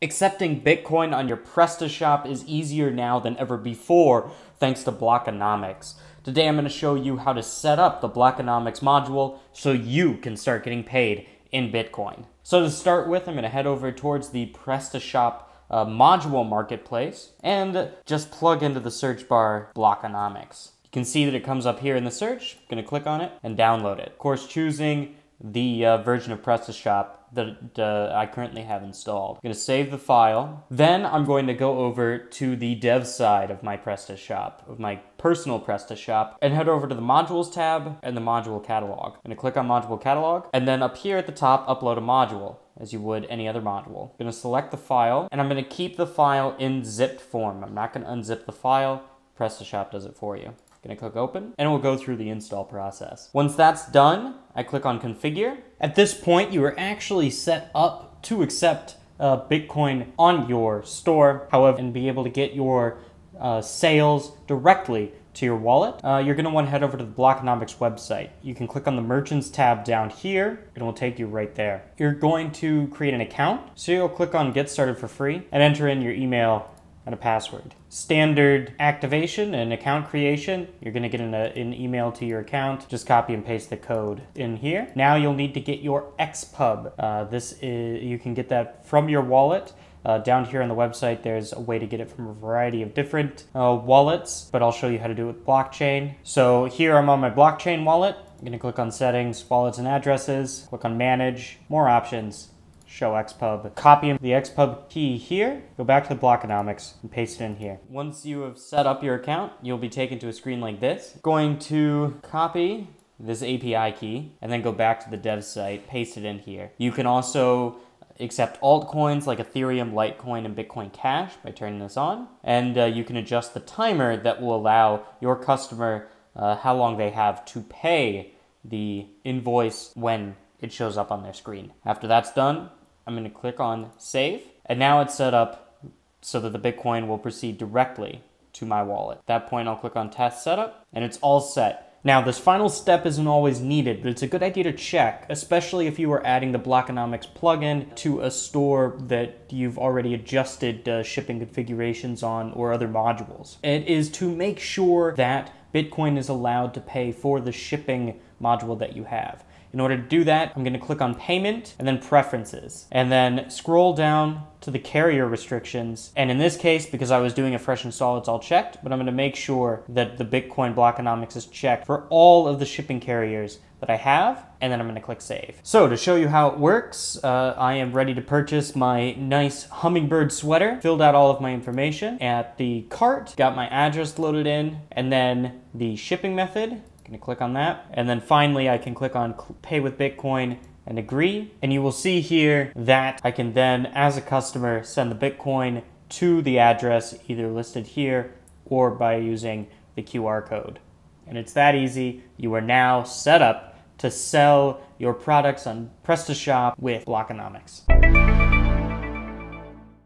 Accepting Bitcoin on your PrestaShop is easier now than ever before thanks to Blockonomics. Today I'm going to show you how to set up the Blockonomics module so you can start getting paid in Bitcoin. So to start with, I'm going to head over towards the PrestaShop uh, module marketplace and just plug into the search bar Blockonomics. You can see that it comes up here in the search. I'm going to click on it and download it. Of course, choosing the uh, version of PrestaShop that uh, I currently have installed. I'm going to save the file. Then I'm going to go over to the dev side of my PrestaShop, of my personal PrestaShop, and head over to the modules tab and the module catalog. I'm to click on module catalog, and then up here at the top, upload a module as you would any other module. I'm going to select the file, and I'm going to keep the file in zipped form. I'm not going to unzip the file. PrestaShop does it for you. Gonna click open and we'll go through the install process. Once that's done, I click on configure. At this point, you are actually set up to accept uh, Bitcoin on your store, however, and be able to get your uh, sales directly to your wallet, uh, you're going to want to head over to the Blockonomics website. You can click on the Merchants tab down here, and it will take you right there. You're going to create an account, so you'll click on Get Started for Free and enter in your email and a password. Standard activation and account creation, you're gonna get an, uh, an, email to your account. Just copy and paste the code in here. Now you'll need to get your XPub. Uh, this is, you can get that from your wallet. Uh, down here on the website, there's a way to get it from a variety of different uh, wallets, but I'll show you how to do it with blockchain. So here I'm on my blockchain wallet. I'm gonna click on settings, wallets and addresses, click on manage, more options, show xpub. Copy the xpub key here, go back to the blockonomics and paste it in here. Once you have set up your account, you'll be taken to a screen like this. Going to copy this API key and then go back to the dev site, paste it in here. You can also accept altcoins like Ethereum, Litecoin, and Bitcoin Cash by turning this on. And uh, you can adjust the timer that will allow your customer uh, how long they have to pay the invoice when it shows up on their screen. After that's done, I'm going to click on save. And now it's set up so that the Bitcoin will proceed directly to my wallet. At that point, I'll click on test setup and it's all set. Now, this final step isn't always needed, but it's a good idea to check, especially if you are adding the Blockonomics plugin to a store that you've already adjusted uh, shipping configurations on or other modules. It is to make sure that Bitcoin is allowed to pay for the shipping module that you have. In order to do that, I'm going to click on payment and then preferences and then scroll down to the carrier restrictions. And in this case, because I was doing a fresh install, it's all checked, but I'm going to make sure that the Bitcoin Blockonomics is checked for all of the shipping carriers that I have, and then I'm gonna click save. So to show you how it works, uh, I am ready to purchase my nice hummingbird sweater, filled out all of my information at the cart, got my address loaded in, and then the shipping method, Gonna click on that. And then finally, I can click on pay with Bitcoin and agree. And you will see here that I can then, as a customer, send the Bitcoin to the address either listed here or by using the QR code. And it's that easy. You are now set up to sell your products on PrestaShop with Blockonomics.